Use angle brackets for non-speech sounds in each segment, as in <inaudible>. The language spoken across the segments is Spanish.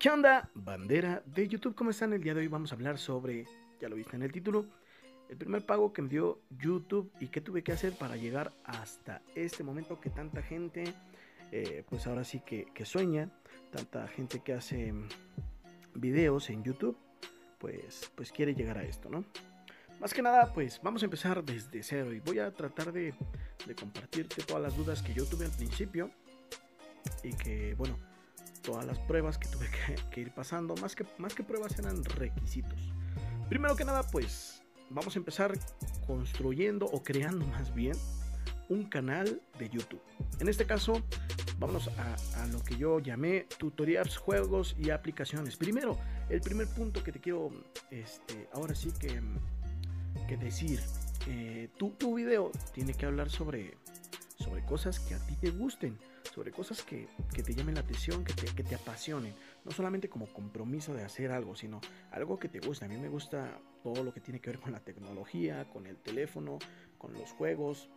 ¿Qué onda, bandera de YouTube? ¿Cómo están? El día de hoy vamos a hablar sobre, ya lo viste en el título, el primer pago que envió YouTube y qué tuve que hacer para llegar hasta este momento que tanta gente, eh, pues ahora sí que, sueña, tanta gente que hace videos en YouTube, pues, pues quiere llegar a esto, ¿no? Más que nada, pues vamos a empezar desde cero y voy a tratar de compartirte todas las dudas que yo tuve al principio y que, bueno, todas las pruebas que tuve que, ir pasando. Más que, más que pruebas eran requisitos. Primero que nada, pues vamos a empezar construyendo o creando más bien un canal de YouTube. En este caso, vamos a, lo que yo llamé tutoriales, juegos y aplicaciones. Primero, el primer punto que te quiero, este, ahora sí que, que decir, eh, tu, tu video tiene que hablar sobre, sobre cosas que a ti te gusten sobre cosas que, te llamen la atención, que te, que te apasionen. No solamente como compromiso de hacer algo, sino algo que te gusta. A mí me gusta todo lo que tiene que ver con la tecnología, con el teléfono, con los juegos.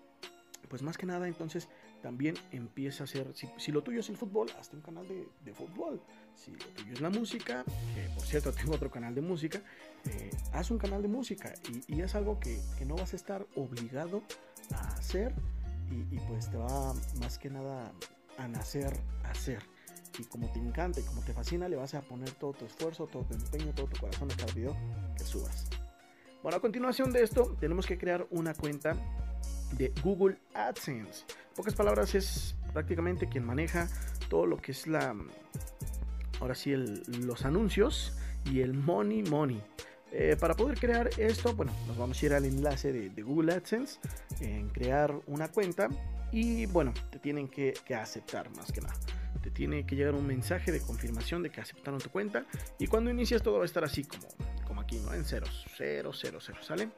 Pues más que nada, entonces también empieza a ser, si, lo tuyo es el fútbol, hazte un canal de, fútbol. Si lo tuyo es la música, que por cierto <laughs> tengo otro canal de música, eh, haz un canal de música y, es algo que, no vas a estar obligado a hacer y, pues te va más que nada a nacer, a hacer. Y como te encanta y como te fascina, le vas a poner todo tu esfuerzo, todo tu empeño, todo tu corazón a cada video que subas. Bueno, a continuación de esto, tenemos que crear una cuenta de Google AdSense. En pocas palabras, es prácticamente quien maneja todo lo que es la. Ahora sí, los anuncios y el money money. Eh, para poder crear esto, bueno, nos vamos a ir al enlace de, de Google AdSense en crear una cuenta y bueno, te tienen que, aceptar más que nada. Te tiene que llegar un mensaje de confirmación de que aceptaron tu cuenta. Y cuando inicias todo va a estar así como, como aquí, ¿no? En ceros. 0, 0, 0, ¿sale?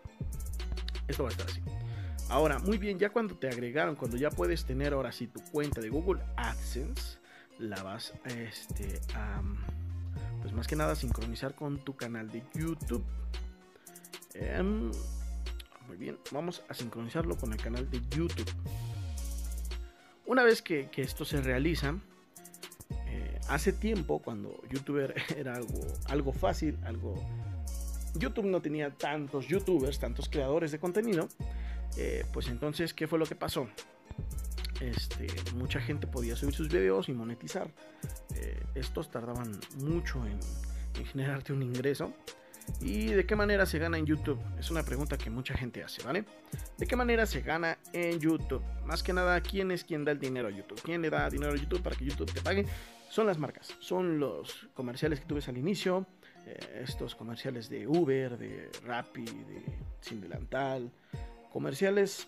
Esto va a estar así. Ahora, muy bien, ya cuando te agregaron, cuando ya puedes tener ahora sí tu cuenta de Google AdSense, la vas este, a, pues más que nada, sincronizar con tu canal de YouTube. Em, muy bien, vamos a sincronizarlo con el canal de YouTube. Una vez que, esto se realiza, eh, hace tiempo, cuando youtuber <laughs> era algo, algo fácil, algo... YouTube no tenía tantos youtubers, tantos creadores de contenido, eh, pues entonces, ¿qué fue lo que pasó? Este, mucha gente podía subir sus videos y monetizar. Eh, estos tardaban mucho en, en generarte un ingreso. ¿Y de qué manera se gana en YouTube? Es una pregunta que mucha gente hace, ¿vale? ¿De qué manera se gana en YouTube? Más que nada, ¿quién es quien da el dinero a YouTube? ¿Quién le da dinero a YouTube para que YouTube te pague? Son las marcas, son los comerciales que tuves al inicio, eh, estos comerciales de Uber, de Rappi, de Sin Delantal, comerciales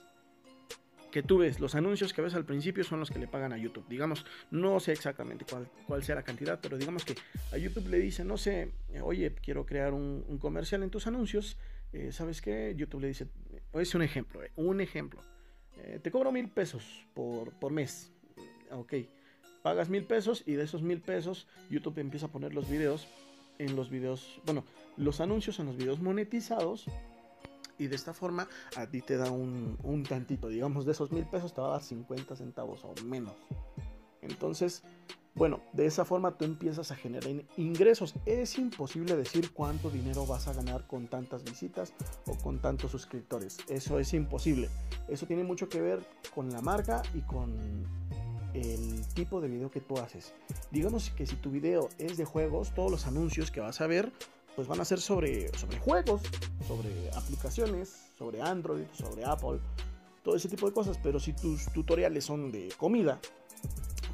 que tú ves, los anuncios que ves al principio son los que le pagan a YouTube. Digamos, no sé exactamente cuál, cuál sea la cantidad, pero digamos que a YouTube le dice, no sé, oye, quiero crear un, comercial en tus anuncios. Eh, ¿Sabes qué? YouTube le dice, es un ejemplo, eh, un ejemplo. Eh, te cobro mil pesos por, por mes. Ok, pagas mil pesos y de esos mil pesos YouTube empieza a poner los videos en los videos, bueno, los anuncios en los videos monetizados y de esta forma a ti te da un, un tantito, digamos de esos mil pesos te va a dar 50 centavos o menos. Entonces, bueno, de esa forma tú empiezas a generar ingresos. Es imposible decir cuánto dinero vas a ganar con tantas visitas o con tantos suscriptores. Eso es imposible. Eso tiene mucho que ver con la marca y con el tipo de video que tú haces. Digamos que si tu video es de juegos, todos los anuncios que vas a ver pues van a ser sobre, sobre juegos, sobre aplicaciones, sobre Android, sobre Apple, todo ese tipo de cosas. Pero si tus tutoriales son de comida,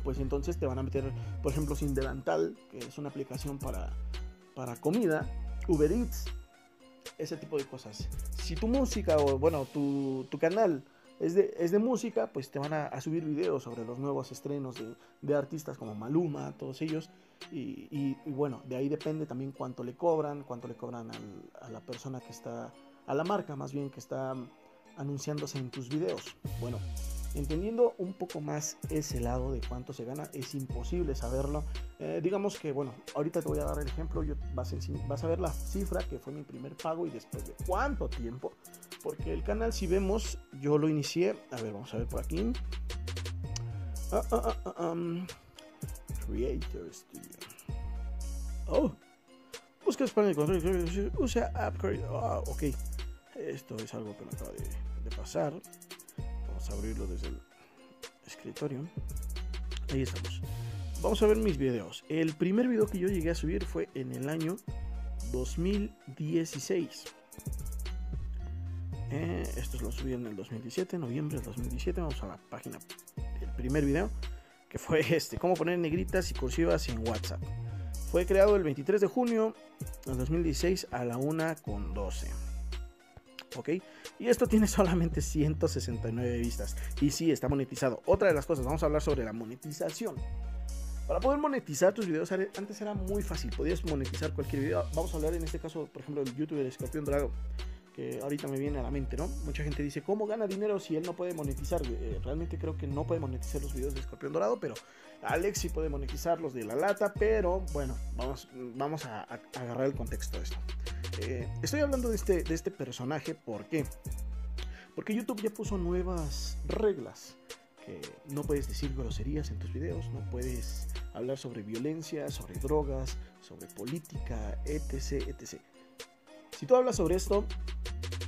pues entonces te van a meter, por ejemplo, Sin Delantal, que es una aplicación para, para comida, Uber Eats, ese tipo de cosas. Si tu música o, bueno, tu, tu canal es de, es de, música, pues te van a, subir videos sobre los nuevos estrenos de, de artistas como Maluma, todos ellos. Y, bueno, de ahí depende también cuánto le cobran, cuánto le cobran a la persona que está, a la marca más bien que está anunciándose en tus videos. Bueno, entendiendo un poco más ese lado de cuánto se gana, es imposible saberlo. Eh, digamos que, bueno, ahorita te voy a dar el ejemplo, yo, vas, a ver la cifra que fue mi primer pago y después de cuánto tiempo. Porque el canal, si vemos, yo lo inicié, a ver, vamos a ver por aquí. Ah, ah, ah, Creator Studio. Oh, busca español de control, usa upgrade. Ah, ok. Esto es algo que me acaba de, de pasar. Vamos a abrirlo desde el escritorio. Ahí estamos. Vamos a ver mis videos. El primer video que yo llegué a subir fue en el año 2016. Eh, esto lo subí en el 2017, noviembre del 2017. Vamos a la página del primer video, que fue <laughs> este: cómo poner negritas y cursivas en WhatsApp. Fue creado el 23 de junio del 2016 a la 1 con 12. ¿Ok? Y esto tiene <laughs> solamente 169 vistas. Y sí, está monetizado. Otra de las cosas, vamos a hablar sobre la monetización. Para poder monetizar tus videos, antes era muy fácil, podías monetizar cualquier video. Vamos a hablar en este caso, por ejemplo, del youtuber Escorpión Drago, que ahorita me viene a la mente, ¿no? Mucha gente dice, ¿cómo gana dinero si él no puede monetizar? Eh, realmente creo que no puede monetizar los videos de Escorpión Dorado, pero Alex sí puede monetizar los de la lata, pero bueno, vamos, vamos a, agarrar el contexto de esto. Eh, estoy hablando de este, de este personaje, ¿por qué? Porque YouTube ya puso nuevas reglas que no puedes decir groserías en tus videos, no puedes hablar sobre violencia, sobre drogas, sobre política, etc, etc. Si tú hablas sobre esto,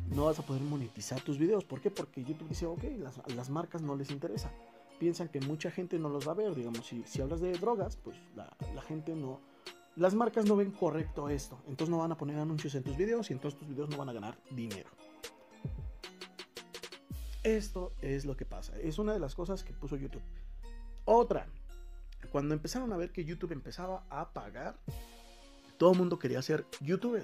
no vas a poder monetizar tus videos. ¿Por qué? Porque YouTube dice, ok, las, marcas no les interesa. Piensan que mucha gente no los va a ver. Digamos, si, si hablas de drogas, pues la, la gente no... Las marcas no ven correcto esto. Entonces no van a poner anuncios en tus videos y entonces tus videos no van a ganar dinero. Esto es lo que pasa. Es una de las cosas que puso YouTube. Otra, cuando empezaron a ver que YouTube empezaba a pagar, todo el mundo quería ser youtuber.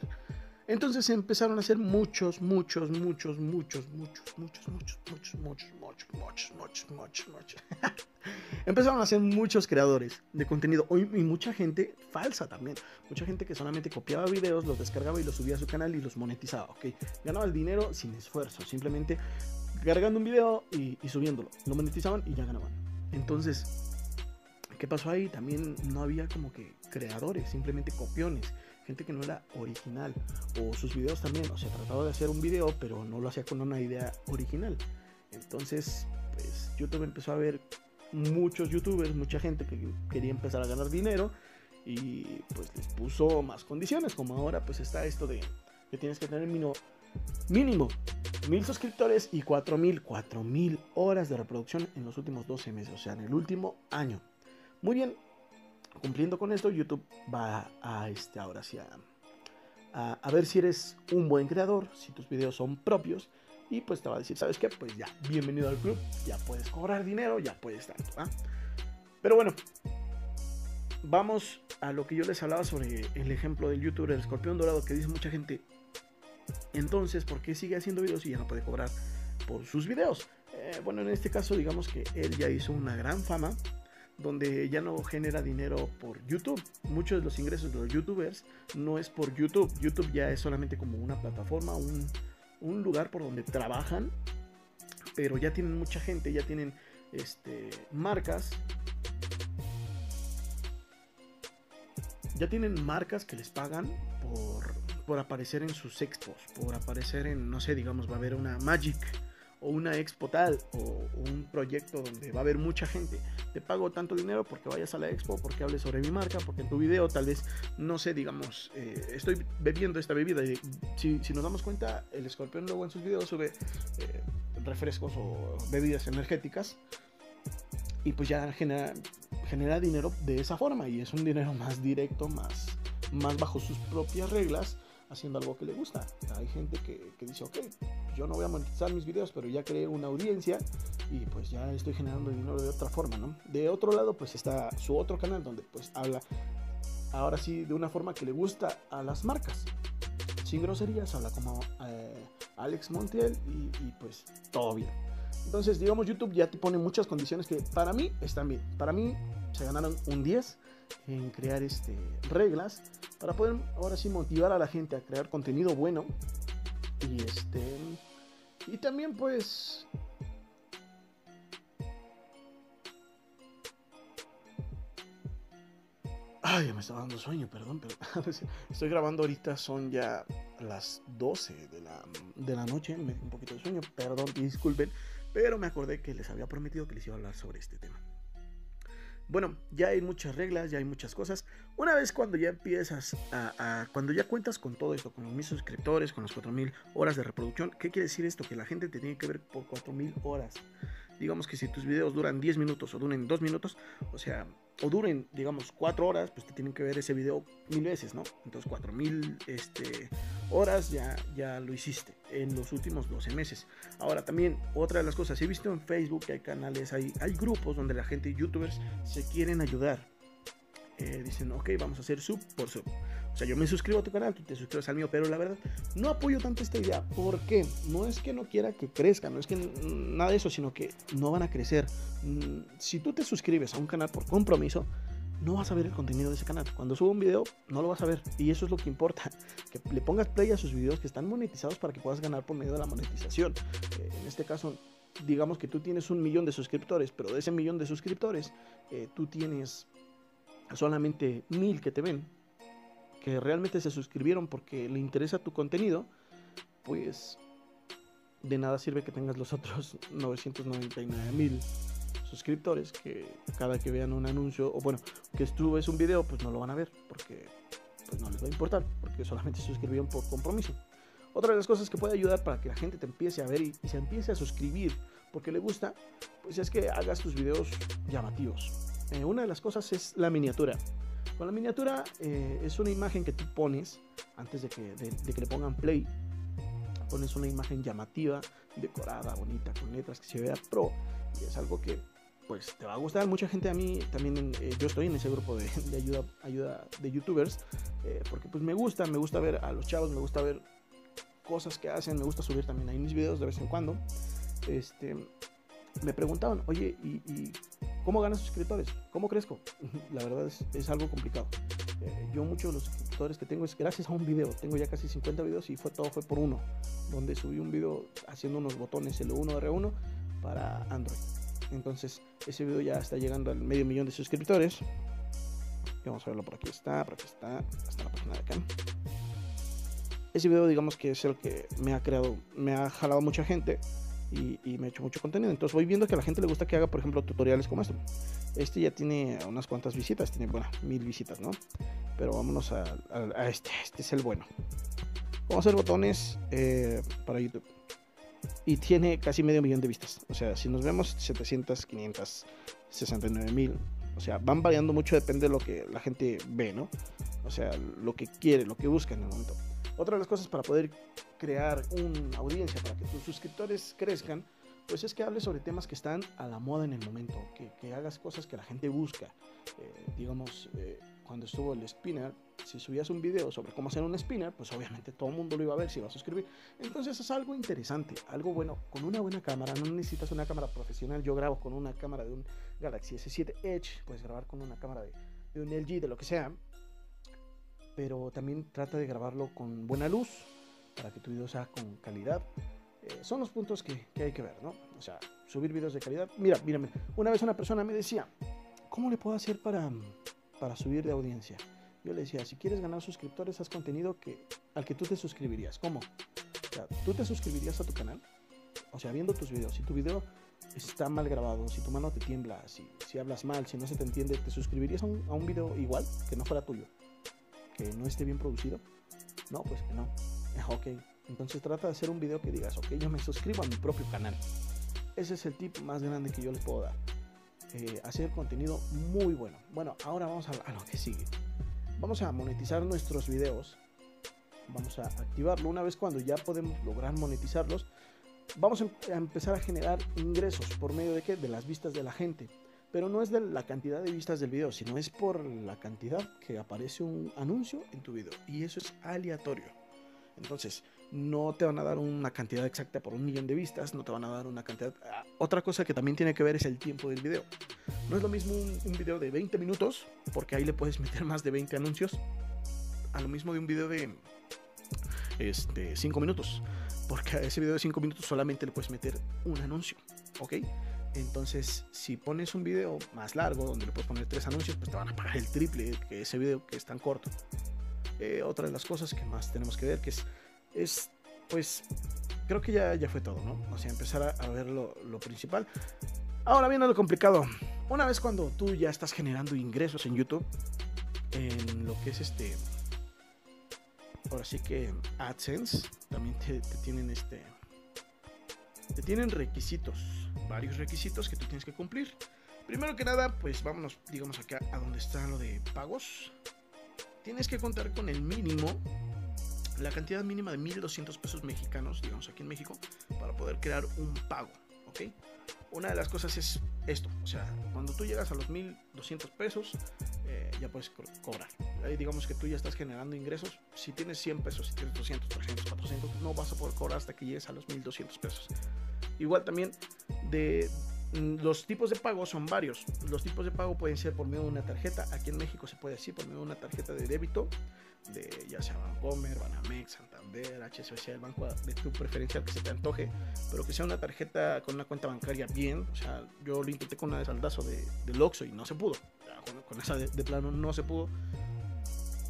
Entonces empezaron a hacer muchos, muchos, muchos, muchos, muchos, muchos, muchos, muchos, muchos, muchos, muchos, muchos, muchos, muchos. empezaron a hacer muchos creadores de contenido y mucha gente falsa también. Mucha gente que solamente copiaba videos, los descargaba y los subía a su canal y los monetizaba. Ok, ganaba el dinero sin esfuerzo, simplemente cargando un video y, subiéndolo. Lo monetizaban y ya ganaban. Entonces, ¿qué pasó ahí? También no había como que creadores, simplemente copiones. Gente que no era original. O sus videos también. O sea, trataba de hacer un video, pero no lo hacía con una idea original. Entonces, pues YouTube empezó a ver muchos youtubers, mucha gente que quería empezar a ganar dinero y pues les puso más condiciones, como ahora pues está esto de que tienes que tener mínimo, mínimo mil suscriptores y 4000, 4000 horas de reproducción en los últimos 12 meses, o sea, en el último año. Muy bien, cumpliendo con esto, YouTube va a este ahora a, a, ver si eres un buen creador, si tus videos son propios. Y pues te va a decir, ¿sabes qué? Pues ya, bienvenido al club, ya puedes cobrar dinero, ya puedes tanto. Pero bueno, vamos a lo que yo les hablaba sobre el ejemplo del youtuber, el escorpión dorado, que dice mucha gente, entonces, ¿por qué sigue haciendo videos y ya no puede cobrar por sus videos? Eh, bueno, en este caso, digamos que él ya hizo una gran fama donde ya no genera dinero por YouTube. Muchos de los ingresos de los youtubers no es por YouTube. YouTube ya es solamente como una plataforma, un, un lugar por donde trabajan, pero ya tienen mucha gente, ya tienen este, marcas. Ya tienen marcas que les pagan por por aparecer en sus expos, por aparecer en, no sé, digamos, va a haber una Magic o una expo tal o, un proyecto donde va a haber mucha gente. Te pago tanto dinero porque vayas a la expo, porque hables sobre mi marca, porque en tu video tal vez, no sé, digamos, eh, estoy bebiendo esta bebida y si, nos damos cuenta, el escorpión luego en sus videos sube eh, refrescos o bebidas energéticas y pues ya genera, genera dinero de esa forma y es un dinero más directo, más, más bajo sus propias reglas haciendo algo que le gusta. Hay gente que, dice, ok, yo no voy a monetizar mis videos, pero ya creé una audiencia y pues ya estoy generando dinero de otra forma, ¿no? De otro lado, pues está su otro canal donde pues habla ahora sí de una forma que le gusta a las marcas. Sin groserías, habla como eh, Alex Montiel y, y pues todo bien. Entonces, digamos, YouTube ya te pone muchas condiciones que para mí están bien. Para mí se ganaron un 10 en crear este, reglas para poder ahora sí motivar a la gente a crear contenido bueno. Y este. Y también pues. Ay, me está dando sueño, perdón, pero <laughs> estoy grabando ahorita, son ya las 12 de la, de la noche, me dio un poquito de sueño, perdón, disculpen, pero me acordé que les había prometido que les iba a hablar sobre este tema. Bueno, ya hay muchas reglas, ya hay muchas cosas. Una vez cuando ya empiezas a, cuando ya cuentas con todo esto, con los mil suscriptores, con las 4000 horas de reproducción, ¿qué quiere decir esto? Que la gente te tiene que ver por 4000 horas. Digamos que si tus videos duran 10 minutos o duren 2 minutos, o sea, o duren, digamos, 4 horas, pues te tienen que ver ese video mil veces, ¿no? Entonces 4000 este, horas ya, ya lo hiciste en los últimos 12 meses. Ahora también, otra de las cosas, he visto en Facebook que hay canales, hay, hay grupos donde la gente, youtubers, se quieren ayudar. Dicen, ok, vamos a hacer sub por sub. O sea, yo me suscribo a tu canal, tú te suscribes al mío, pero la verdad no apoyo tanto esta idea. ¿Por qué? No es que no quiera que crezca, no es que nada de eso, sino que no van a crecer. Mm, si tú te suscribes a un canal por compromiso, no vas a ver el contenido de ese canal. Cuando subo un video, no lo vas a ver. Y eso es lo que importa. <laughs> Que le pongas play a sus videos que están monetizados para que puedas ganar por medio de la monetización. Eh, en este caso, digamos que tú tienes un millón de suscriptores, pero de ese millón de suscriptores, eh, tú tienes solamente mil que te ven que realmente se suscribieron porque le interesa tu contenido, pues de nada sirve que tengas los otros <laughs> 999 mil suscriptores que cada que vean un anuncio o bueno que es un video pues no lo van a ver porque pues no les va a importar porque solamente se suscribieron por compromiso. Otra de las cosas que puede ayudar para que la gente te empiece a ver y, se empiece a suscribir porque le gusta pues es que hagas tus videos llamativos eh, una de las cosas es la miniatura con la miniatura eh, es una imagen que tú pones antes de que, que le pongan play. Pones una imagen llamativa, decorada, bonita, con letras que se vea pro. Y es algo que pues te va a gustar. Mucha gente a mí también, eh, yo estoy en ese grupo de, ayuda, ayuda de youtubers, porque pues me gusta, me gusta ver a los chavos, me gusta ver cosas que hacen, me gusta subir también ahí mis videos de vez en cuando. Este, me preguntaban, oye, ¿y, cómo ganas suscriptores? ¿Cómo crezco? <laughs> La verdad es, algo complicado. Eh, yo muchos de los suscriptores que tengo es gracias a un video. Tengo ya casi 50 videos y fue todo fue por uno, donde subí un video haciendo unos botones L1, R1 para Android. Entonces, ese video ya está llegando al medio millón de suscriptores. vamos a verlo por aquí está, por aquí está, hasta la página de acá. Ese video digamos que es el que me ha creado, me ha jalado mucha gente y, me he hecho mucho contenido. Entonces voy viendo que a la gente le gusta que haga, por ejemplo, tutoriales como este. Este ya tiene unas cuantas visitas, tiene, bueno, mil visitas, ¿no? Pero vámonos a, este, este es el bueno. Vamos a hacer botones eh, para YouTube. Y tiene casi medio millón de vistas. O sea, si nos vemos 700, 500, 69 mil. O sea, van variando mucho, depende de lo que la gente ve, ¿no? O sea, lo que quiere, lo que busca en el momento. Otra de las cosas para poder crear una audiencia, para que tus suscriptores crezcan, pues es que hables sobre temas que están a la moda en el momento, que, hagas cosas que la gente busca. Eh, digamos, eh, cuando estuvo el spinner, si subías un video sobre cómo hacer un spinner, pues obviamente todo el mundo lo iba a ver, si iba a suscribir. Entonces es algo interesante, algo bueno, con una buena cámara, no necesitas una cámara profesional, yo grabo con una cámara de un Galaxy S7 Edge, puedes grabar con una cámara de, de un LG, de lo que sea, pero también trata de grabarlo con buena luz, para que tu video sea con calidad. Eh, son los puntos que, hay que ver, ¿no? O sea, subir videos de calidad. Mira, mírame, una vez una persona me decía, ¿cómo le puedo hacer para, para subir de audiencia? Yo le decía, si quieres ganar suscriptores, haz contenido que, al que tú te suscribirías. ¿Cómo? O sea, tú te suscribirías a tu canal, o sea, viendo tus videos. Si tu video está mal grabado, si tu mano te tiembla, si, si hablas mal, si no se te entiende, ¿te suscribirías a un, a un video igual, que no fuera tuyo? Que no esté bien producido. No, pues que no. <laughs> Ok, entonces trata de hacer un video que digas, ok, yo me suscribo a mi propio canal. Ese es el tip más grande que yo les puedo dar. Eh, hacer contenido muy bueno. Bueno, ahora vamos a, a, lo que sigue. Vamos a monetizar nuestros videos. Vamos a activarlo. Una vez cuando ya podemos lograr monetizarlos, vamos em, a empezar a generar ingresos por medio de qué? De las vistas de la gente. Pero no es de la cantidad de vistas del video, sino es por la cantidad que aparece un anuncio en tu video. Y eso es aleatorio. Entonces, no te van a dar una cantidad exacta por un millón de vistas, no te van a dar una cantidad... Ah, otra cosa que también tiene que ver es el tiempo del video. No es lo mismo un, video de 20 minutos, porque ahí le puedes meter más de 20 anuncios, a lo mismo de un video de este, 5 minutos, porque a ese video de 5 minutos solamente le puedes meter un anuncio, ¿ok? Entonces, si pones un video más largo, donde le puedes poner 3 anuncios, pues te van a pagar el triple que ese video que es tan corto. Eh, otra de las cosas que más tenemos que ver, que es, es pues, creo que ya, ya fue todo, ¿no? O sea, empezar a, ver lo, principal. Ahora viene lo complicado. una vez cuando tú ya estás generando ingresos en YouTube, en lo que es este, ahora sí que AdSense, también te, tienen este, te tienen requisitos, varios requisitos que tú tienes que cumplir. Primero que nada, pues vámonos, digamos acá a donde está lo de pagos. Tienes que contar con el mínimo, la cantidad mínima de 1200 pesos mexicanos, digamos aquí en México, para poder crear un pago, ¿ok? Una de las cosas es esto, o sea, cuando tú llegas a los 1200 pesos, eh, ya puedes cobrar. Ahí digamos que tú ya estás generando ingresos. Si tienes 100 pesos, si tienes 200, 300, 400, no vas a poder cobrar hasta que llegues a los 1200 pesos. Igual también de los tipos de pago son varios. Los tipos de pago pueden ser por medio de una tarjeta. Aquí en México se puede decir por medio de una tarjeta de débito, de ya sea Bancomer, Banamex, Santander, HSBC, el banco de tu preferencia que se te antoje, pero que sea una tarjeta con una cuenta bancaria bien. O sea, yo lo intenté con una de saldazo de, del Oxxo y no se pudo. Con, esa de, plano no se pudo.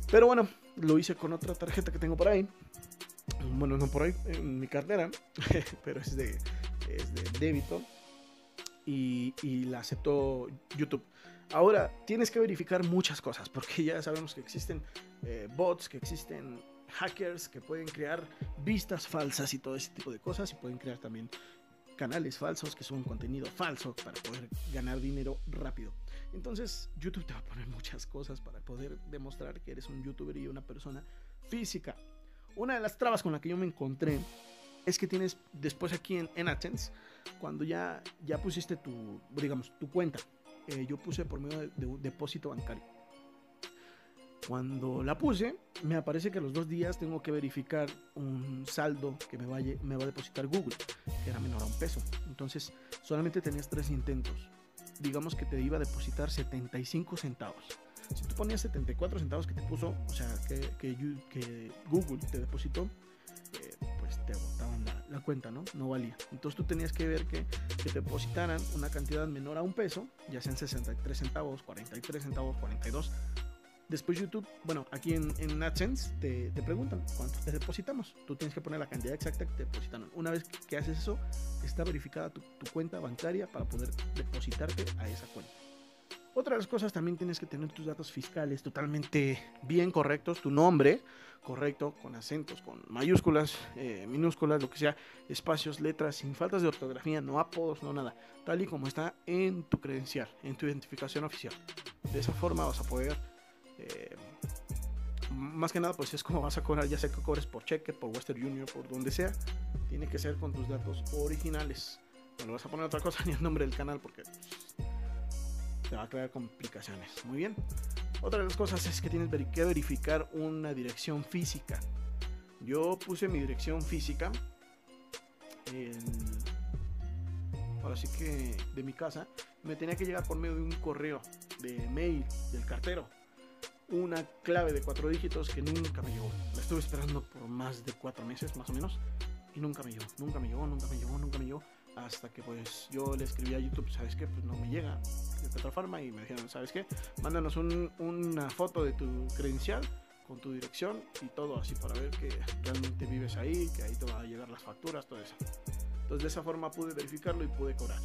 Pero bueno, lo hice con otra tarjeta que tengo por ahí. Bueno, no por ahí, en mi cartera, <laughs> pero es de, es de débito. Y, la aceptó YouTube. Ahora, tienes que verificar muchas cosas, porque ya sabemos que existen eh, bots, que existen hackers que pueden crear vistas falsas y todo ese tipo de cosas, y pueden crear también canales falsos que son contenido falso para poder ganar dinero rápido. Entonces, YouTube te va a poner muchas cosas para poder demostrar que eres un youtuber y una persona física. Una de las trabas con la que yo me encontré es que tienes después aquí en, en cuando ya, ya pusiste tu, digamos, tu cuenta, eh, yo puse por medio de, un depósito bancario. Cuando la puse, me aparece que a los dos días tengo que verificar un saldo que me, vaya, me va a depositar Google, que era menor a un peso. Entonces, solamente tenías tres intentos. Digamos que te iba a depositar 75 centavos. Si tú ponías 74 centavos que te puso, o sea, que, que Google te depositó, te botaban cuenta, ¿no? No valía. Entonces tú tenías que ver que, te depositaran una cantidad menor a un peso, ya sean 63 centavos, 43 centavos, 42. Después YouTube, bueno, aquí en, en AdSense te, preguntan cuánto te depositamos. Tú tienes que poner la cantidad exacta que te depositaron. Una vez que haces eso, está verificada tu cuenta bancaria para poder depositarte a esa cuenta. Otra de las cosas también tienes que tener tus datos fiscales totalmente bien correctos, tu nombre correcto, con acentos, con mayúsculas, eh, minúsculas, lo que sea, espacios, letras, sin faltas de ortografía, no apodos, no nada, tal y como está en tu credencial, en tu identificación oficial. De esa forma vas a poder, eh, más que nada, pues es como vas a cobrar, ya sea que cobres por cheque, por Western Union, por donde sea, tiene que ser con tus datos originales. No le vas a poner otra cosa <laughs> ni el nombre del canal porque te va a crear complicaciones. Muy bien. Otra de las cosas es que tienes que verificar una dirección física. Yo puse mi dirección física en, ahora sí que de mi casa. Me tenía que llegar por medio de un correo de mail del cartero. Una clave de cuatro dígitos que nunca me llegó. La estuve esperando por más de cuatro meses más o menos. Y nunca me llegó, nunca me llegó, nunca me llegó, nunca me llegó hasta que pues yo le escribí a YouTube, ¿sabes qué? Pues no me llega de otra forma y me dijeron, ¿sabes qué? Mándanos una foto de tu credencial con tu dirección y todo así para ver que realmente vives ahí, que ahí te van a llegar las facturas, todo eso. Entonces de esa forma pude verificarlo y pude cobrar.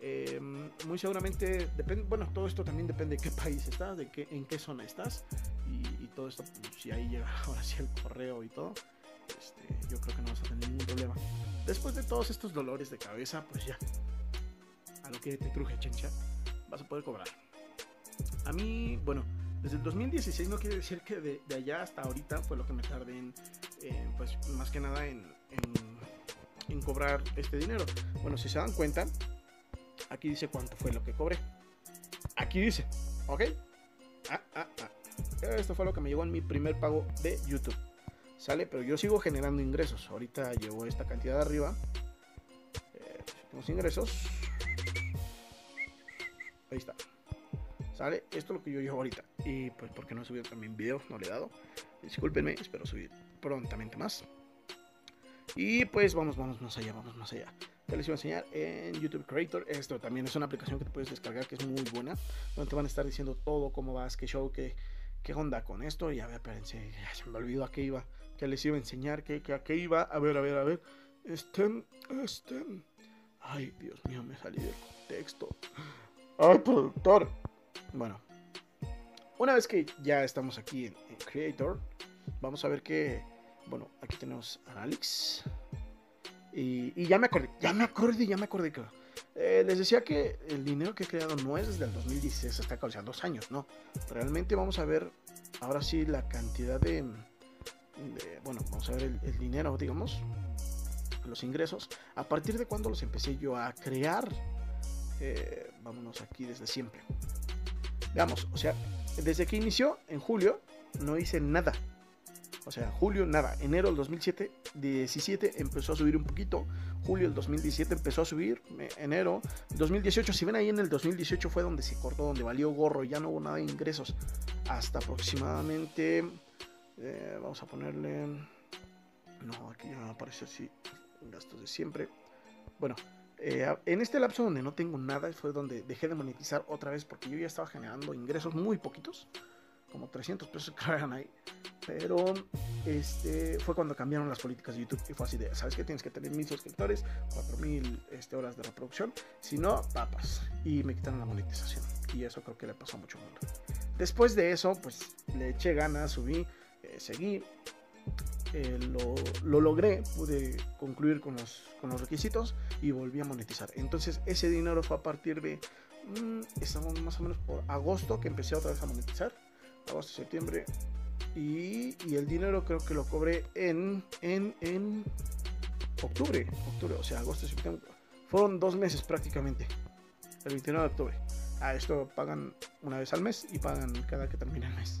Em, muy seguramente depende, bueno, todo esto también depende de qué <laughs> país estás, de qué, en qué zona estás y, y todo esto, pues, si ahí llega ahora sí el correo y todo, este, yo creo que no vas a tener ningún problema. Después de todos estos dolores de cabeza, pues ya, a lo que te truje chencha, vas a poder cobrar. A mí, bueno, desde el 2016 no quiere decir que de, allá hasta ahorita fue lo que me tardé en, pues más que nada en, en, cobrar este dinero. Bueno, si se dan cuenta, aquí dice cuánto fue lo que cobré. Aquí dice, ¿ok? Ah, ah, ah. Esto fue lo que me llegó en mi primer pago de YouTube. ¿Sale? Pero yo sigo generando ingresos. Ahorita llevo esta cantidad de arriba. Eh, los ingresos. Ahí está. ¿Sale? Esto es lo que yo llevo ahorita. Y pues porque no he subido también videos, no le he dado. Discúlpenme, espero subir prontamente más. Y pues vamos, vamos más allá, vamos más allá. ¿Qué les iba a enseñar? En YouTube Creator. Esto también es una aplicación que te puedes descargar que es muy buena. Donde te van a estar diciendo todo, cómo vas, qué show, qué, qué onda con esto. Y a ver, espérense, ya se me olvidó a qué iba que les iba a enseñar, que, que a iba. A ver, a ver, a ver. Este, este. Ay, Dios mío, me salí del contexto. Ay, productor. Bueno, una vez que ya estamos aquí en, Creator, vamos a ver que, bueno, aquí tenemos a Alex. Y, ya me acordé, ya me acordé, ya me acordé que... Eh, les decía que el dinero que he creado no es desde el 2016 hasta acá, o dos años, no. Realmente vamos a ver ahora sí la cantidad de, bueno, vamos a ver el, dinero, digamos, los ingresos. A partir de cuando los empecé yo a crear, eh, vámonos aquí desde siempre. Veamos, o sea, desde que inició en julio no hice nada. O sea, julio nada. Enero del 2007, 17 empezó a subir un poquito. Julio del 2017 empezó a subir. Enero 2018, si ven ahí en el 2018 fue donde se cortó, donde valió gorro. Ya no hubo nada de ingresos. Hasta aproximadamente... Eh, vamos a ponerle... No, aquí ya aparece así. Gastos de siempre. Bueno, eh, en este lapso donde no tengo nada fue donde dejé de monetizar otra vez porque yo ya estaba generando ingresos muy poquitos, como 300 pesos que <laughs> eran ahí. Pero este fue cuando cambiaron las políticas de YouTube y fue así de, ¿sabes qué? Tienes que tener mil suscriptores, 4000 este, horas de reproducción, si no, papas. Y me quitaron la monetización. Y eso creo que le pasó a mucho mundo. Después de eso, pues le eché ganas, subí, eh, seguí, eh, lo, logré, pude concluir con los, con los requisitos y volví a monetizar. Entonces ese dinero fue a partir de, mm, estamos más o menos por agosto que empecé otra vez a monetizar, agosto, septiembre, y, y el dinero creo que lo cobré en, en, en octubre, octubre, o sea, agosto, septiembre, fueron dos meses prácticamente, el 29 de octubre. A esto pagan una vez al mes y pagan cada que termina el mes.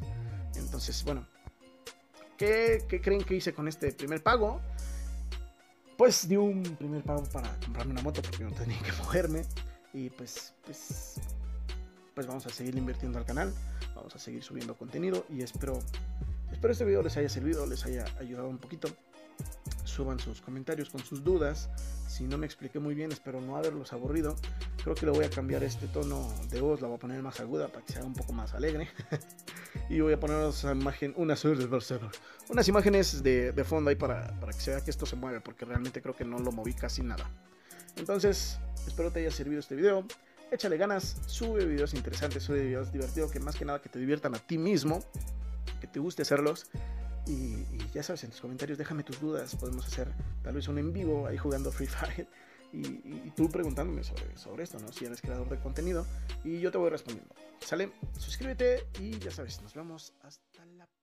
Entonces, bueno, ¿Qué, creen que hice con este primer pago? Pues di un primer pago para comprarme una moto porque no tenía que <laughs> moverme. Y pues, pues, pues vamos a seguir invirtiendo al canal. Vamos a seguir subiendo contenido y espero, espero este video les haya servido, les haya ayudado un poquito. Suban sus comentarios con sus dudas. Si no me expliqué muy bien, espero no haberlos aburrido. Creo que le voy a cambiar este tono de voz, la voy a poner más aguda para que sea un poco más alegre. <laughs> y voy a poner una imagen, unas, unas imágenes de, de fondo ahí para, para, que se vea que esto se mueve, porque realmente creo que no lo moví casi nada. Entonces, espero te haya servido este video. Échale ganas, sube videos interesantes, sube videos divertidos, que más que nada que te diviertan a ti mismo, que te guste hacerlos. Y, ya sabes, en tus comentarios déjame tus dudas, podemos hacer tal vez un en vivo ahí jugando Free Fire. Y, tú preguntándome sobre, sobre esto, ¿no? Si eres creador de contenido y yo te voy respondiendo. ¿Sale? Suscríbete y ya sabes, nos vemos hasta la próxima.